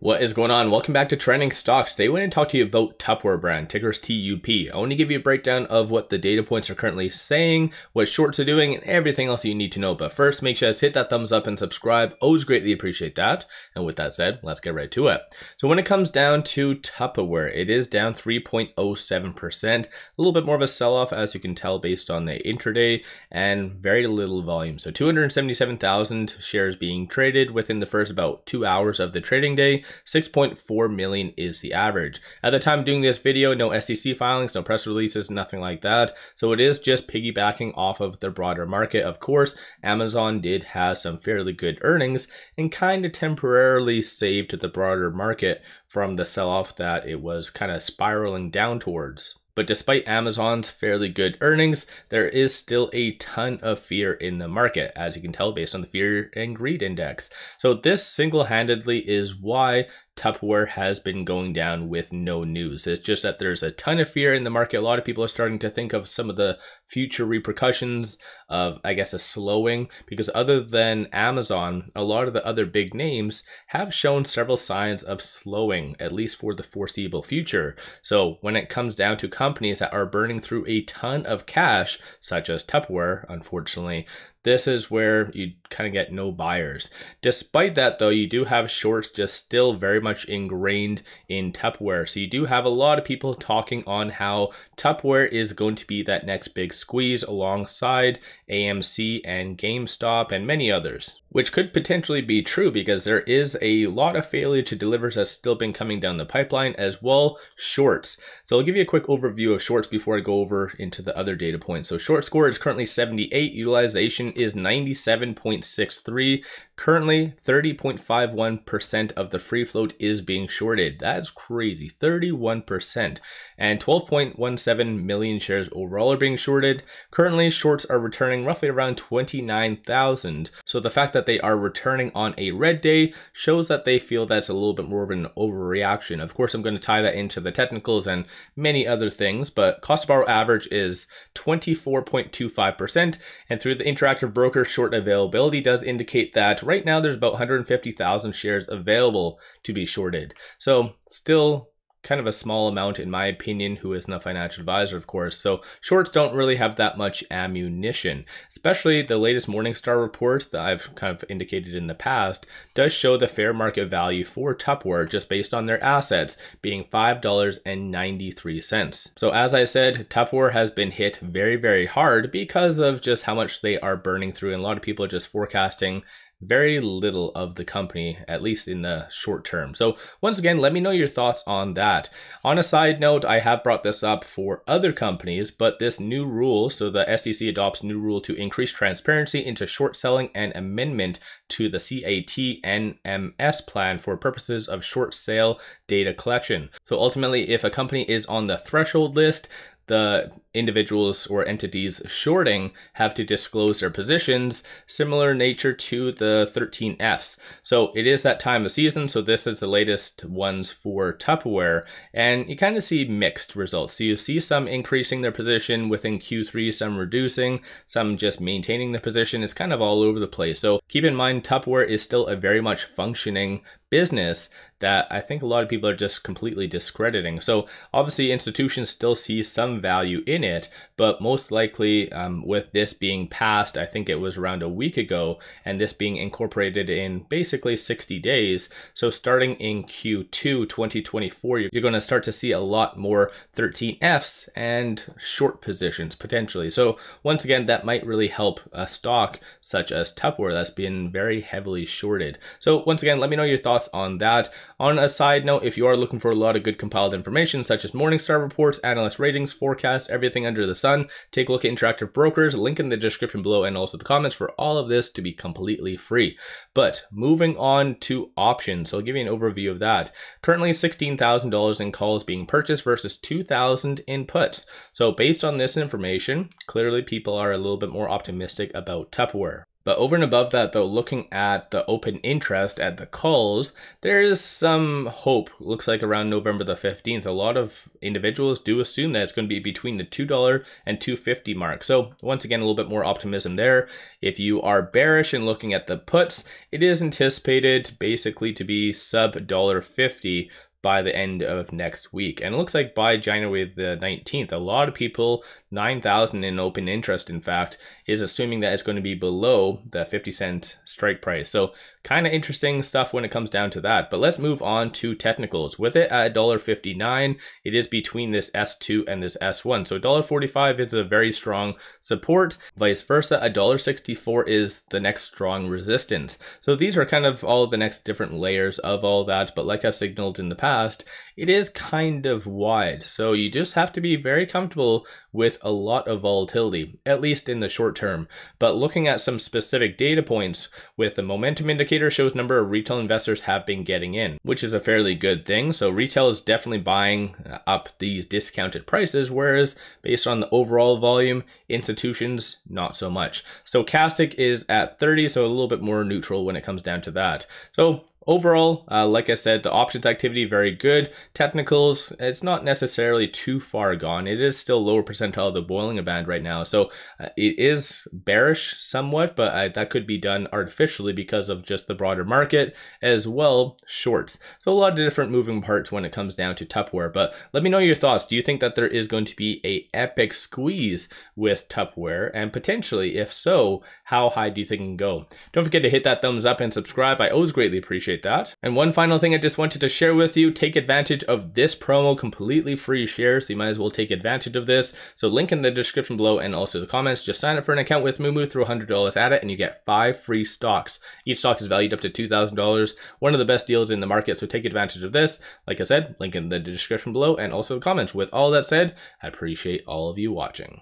What is going on? Welcome back to Trending Stocks. Today, I want to talk to you about Tupperware brand, ticker's TUP. I want to give you a breakdown of what the data points are currently saying, what shorts are doing, and everything else you need to know. But first, make sure to hit that thumbs up and subscribe. Always greatly appreciate that. And with that said, let's get right to it. So when it comes down to Tupperware, it is down 3.07%. A little bit more of a sell-off, as you can tell, based on the intraday, and very little volume. So 277,000 shares being traded within the first about two hours of the trading day. 6.4 million is the average. At the time doing this video, no SEC filings, no press releases, nothing like that. So it is just piggybacking off of the broader market. Of course, Amazon did have some fairly good earnings and kind of temporarily saved the broader market from the sell-off that it was kind of spiraling down towards. But despite Amazon's fairly good earnings, there is still a ton of fear in the market, as you can tell based on the fear and greed index. So this single-handedly is why Tupperware has been going down with no news. It's just that there's a ton of fear in the market. A lot of people are starting to think of some of the future repercussions of, I guess, a slowing, because other than Amazon, a lot of the other big names have shown several signs of slowing, at least for the foreseeable future. So when it comes down to companies that are burning through a ton of cash, such as Tupperware, unfortunately, this is where you kind of get no buyers. Despite that, though, you do have shorts just still very much ingrained in Tupperware. So you do have a lot of people talking on how Tupperware is going to be that next big squeeze alongside AMC and GameStop and many others which could potentially be true because there is a lot of failure to delivers that's still been coming down the pipeline as well shorts so i'll give you a quick overview of shorts before i go over into the other data points so short score is currently 78 utilization is 97.63 currently 30.51% of the free float is being shorted. That's crazy 31% and 12.17 million shares overall are being shorted. Currently shorts are returning roughly around 29,000 so the fact that they are returning on a red day shows that they feel that's a little bit more of an overreaction. Of course, I'm going to tie that into the technicals and many other things, but cost to borrow average is 24.25%. And through the broker, short availability does indicate that right now there's about 150,000 shares available to be shorted. So still kind of a small amount in my opinion who isn't a financial advisor of course. So shorts don't really have that much ammunition especially the latest morningstar report that i've kind of indicated in the past does show the fair market value for tupperware just based on their assets being $5.93 so as i said tupperware has been hit very very hard because of just how much they are burning through and a lot of people are just forecasting very little of the company, at least in the short term. So once again, let me know your thoughts on that. On a side note, I have brought this up for other companies, but this new rule, so the SEC adopts new rule to increase transparency into short selling and amendment to the CAT NMS plan for purposes of short sale data collection. So ultimately, if a company is on the threshold list, the individuals or entities shorting have to disclose their positions, similar nature to the 13Fs. So it is that time of season, so this is the latest ones for Tupperware, and you kind of see mixed results. So you see some increasing their position within Q3, some reducing, some just maintaining the position. It's kind of all over the place. So keep in mind, Tupperware is still a very much functioning business that I think a lot of people are just completely discrediting. So obviously institutions still see some value in it, but most likely um, with this being passed, I think it was around a week ago, and this being incorporated in basically 60 days. So starting in Q2 2024, you're going to start to see a lot more 13Fs and short positions potentially. So once again, that might really help a stock such as Tupperware that's been very heavily shorted. So once again, let me know your thoughts thoughts on that. On a side note, if you are looking for a lot of good compiled information, such as Morningstar reports, analyst ratings, forecasts, everything under the sun, take a look at Interactive Brokers, link in the description below and also the comments for all of this to be completely free. But moving on to options, so I'll give you an overview of that. Currently $16,000 in calls being purchased versus 2,000 in puts. So based on this information, clearly people are a little bit more optimistic about Tupperware. But over and above that, though, looking at the open interest at the calls, there is some hope. Looks like around November the 15th, a lot of individuals do assume that it's going to be between the $2 and 250 mark. So once again, a little bit more optimism there. If you are bearish and looking at the puts, it is anticipated basically to be sub $1.50 by the end of next week. And it looks like by January the 19th, a lot of people, 9,000 in open interest, in fact, is assuming that it's going to be below the 50 cent strike price. So kind of interesting stuff when it comes down to that. But let's move on to technicals. With it at $1.59, it is between this S2 and this S1. So $1.45 is a very strong support. Vice versa, $1.64 is the next strong resistance. So these are kind of all the next different layers of all that. But like I've signaled in the past, it is kind of wide. So you just have to be very comfortable with a lot of volatility, at least in the short term. But looking at some specific data points with the momentum indicator shows number of retail investors have been getting in, which is a fairly good thing. So retail is definitely buying uh, up these discounted prices, whereas based on the overall volume, institutions not so much. Stochastic is at 30, so a little bit more neutral when it comes down to that. So Overall, uh, like I said, the options activity very good. Technicals, it's not necessarily too far gone. It is still lower percentile of the Bollinger Band right now, so uh, it is bearish somewhat, but uh, that could be done artificially because of just the broader market as well shorts. So a lot of different moving parts when it comes down to Tupperware. But let me know your thoughts. Do you think that there is going to be a epic squeeze with Tupperware, and potentially, if so, how high do you think it can go? Don't forget to hit that thumbs up and subscribe. I always greatly appreciate appreciate that. And one final thing I just wanted to share with you, take advantage of this promo, completely free share, so you might as well take advantage of this. So link in the description below and also the comments. Just sign up for an account with Moomoo, throw $100 at it, and you get five free stocks. Each stock is valued up to $2,000. One of the best deals in the market, so take advantage of this. Like I said, link in the description below and also the comments. With all that said, I appreciate all of you watching.